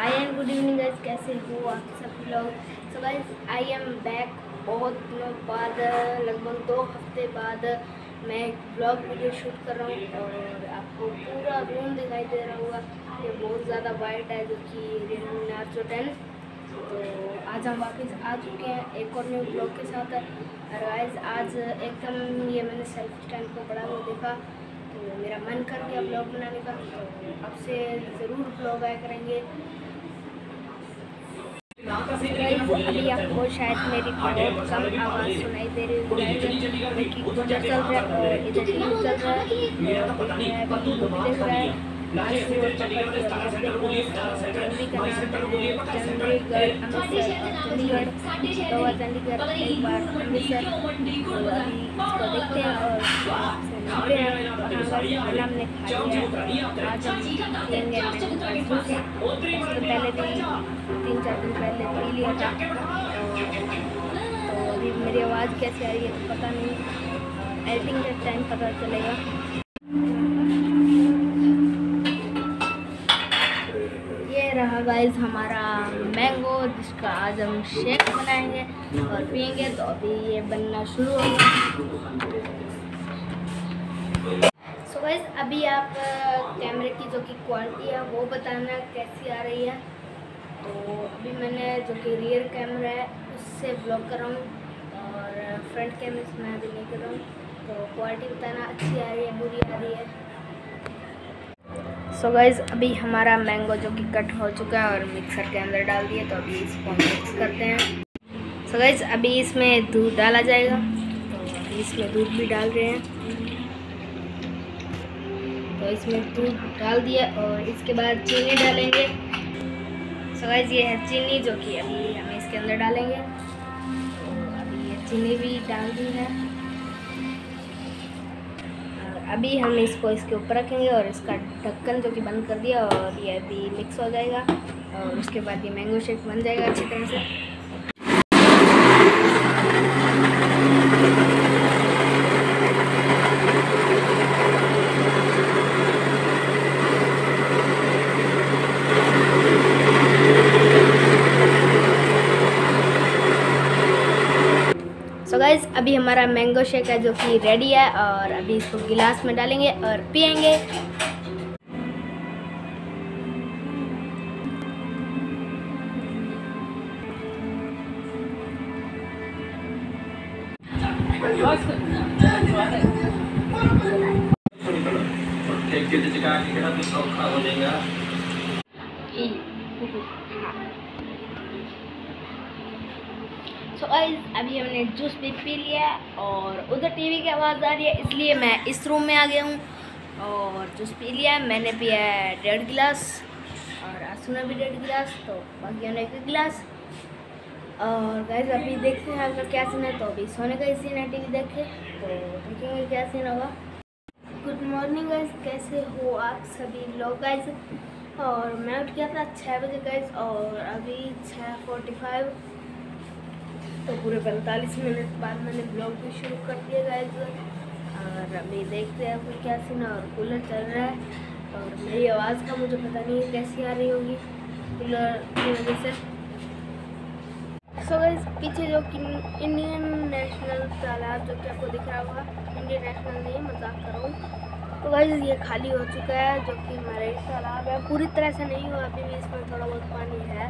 Hi and good evening guys कैसे हो आप सब लोग? So guys I am back बहुत दिनों बाद, लगभग दो हफ़्ते बाद मैं एक ब्लॉग वीडियो शूट कर रहा हूँ और आपको पूरा रूम दिखाई दे रहा होगा। ये बहुत ज़्यादा वाइट है जो कि रेनो नार्चो टेन तो आज हम वापस आ चुके हैं एक और न्यू ब्लॉग के साथ। और गाइस आज एकदम ये मैंने सेल्फ स्टैंड को पढ़ा हुआ देखा। तो मेरा मन कर गया ब्लॉग बनाने का। तो अब से ज़रूर ब्लॉग आया करेंगे। अभी आपको शायद मेरी बहुत कम आवाज़ सुनाई दे रही होगी, क्योंकि चल रहा है और इधर चल रहा है। है। पहले तीन चार दिन पहले पी लिया था तो अभी मेरी आवाज़ कैसे आ रही है तो पता नहीं। एडिटिंग के टाइम पता चलेगा। रहा गाइस हमारा मैंगो जिसका आज हम शेक बनाएँगे और पियेंगे तो अभी ये बनना शुरू होगा सो गाइस अभी आप कैमरे की जो कि क्वालिटी है, वो बताना कैसी आ रही है। तो अभी मैंने जो कि रियर कैमरा है, उससे ब्लॉक कर रहा हूँ और फ्रंट कैमरे से मैं अभी नहीं कर रहा हूँ। तो क्वालिटी बताना, अच्छी आ रही है, बुरी आ रही है? सो so गाइज़ अभी हमारा मैंगो जो कि कट हो चुका है और मिक्सर के अंदर डाल दिए तो अभी इसको मिक्स करते हैं। सो so गाइज़ अभी इसमें दूध डाला जाएगा। तो अभी इसमें दूध भी डाल रहे हैं। तो इसमें दूध डाल दिया और इसके बाद चीनी डालेंगे। सो गाइज़ ये है चीनी जो कि अभी हम इसके अंदर डालेंगे। तो अभी ये चीनी भी डाल दी है। अभी हम इसको, इसके ऊपर रखेंगे और इसका ढक्कन जो कि बंद कर दिया और ये अभी मिक्स हो जाएगा और उसके बाद ये मैंगो शेक बन जाएगा अच्छी तरह से। गाइज़ अभी हमारा मैंगो शेक है जो कि रेडी है और अभी इसको गिलास में डालेंगे और पियेंगे। सो so अभी हमने जूस भी पी लिया और उधर टीवी की आवाज़ आ रही है, इसलिए मैं इस रूम में आ गया हूँ। और जूस पी लिया, मैंने पिया है डेढ़ गिलास और आसू ने भी डेढ़ गिलास तो बाकी ने एक गिलास। और गैस अभी देखते हैं अगर क्या सीन है तो अभी सोने का ही सीन है टी देखे तो देखेंगे क्या सीन होगा। गुड मॉर्निंग गाइज़ कैसे हो आप सभी लोग गाइज़ और मैं उठ गया था छः बजे गाइज़ और अभी छः फोर्टी फाइव तो पूरे पैंतालीस मिनट बाद मैंने ब्लॉग भी शुरू कर दिया गाइज़ और अभी देखते हैं कोई क्या सीन और कूलर चल रहा है। और मेरी आवाज़ का मुझे पता नहीं कैसी आ रही होगी। कूलर की वजह से। सो गाइज़ पीछे जो इंडियन नेशनल तालाब जो कि आपको दिख रहा होगा इंडियन नेशनल नहीं मज़ाक कर रहा हूँ। तो गाइज़ ये खाली हो चुका है, जो कि हमारा तालाब है। पूरी तरह से नहीं हुआ, अभी भी इसमें थोड़ा बहुत पानी है।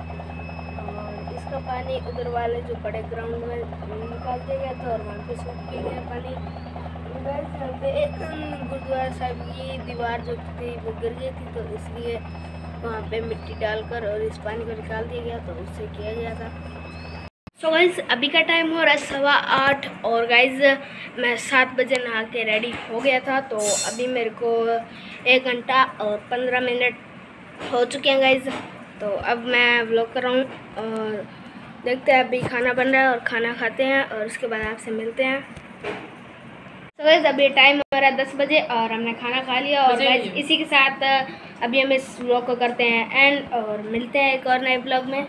इसका पानी उधर वाले जो बड़े ग्राउंड में निकाल दिया गया था और वहाँ पे सूख भी गया पानी। गुरुद्वारा साहब की दीवार जो थी वो गिर गई थी तो इसलिए वहाँ पे मिट्टी डालकर और इस पानी को निकाल दिया गया तो उससे किया गया था। सो so गाइज़ अभी का टाइम हो रहा है सवा आठ और गाइज़ मैं सात बजे नहा के रेडी हो गया था तो अभी मेरे को एक घंटा और पंद्रह मिनट हो चुके हैं गाइज़ तो अब मैं व्लॉग कर रहा हूँ और देखते हैं अभी खाना बन रहा है और खाना खाते हैं और उसके बाद आपसे मिलते हैं। तो गैस अभी टाइम हो रहा है दस बजे और हमने खाना खा लिया और गैस इसी के साथ अभी हम इस ब्लॉग को करते हैं एंड और मिलते हैं एक और नए ब्लॉग में।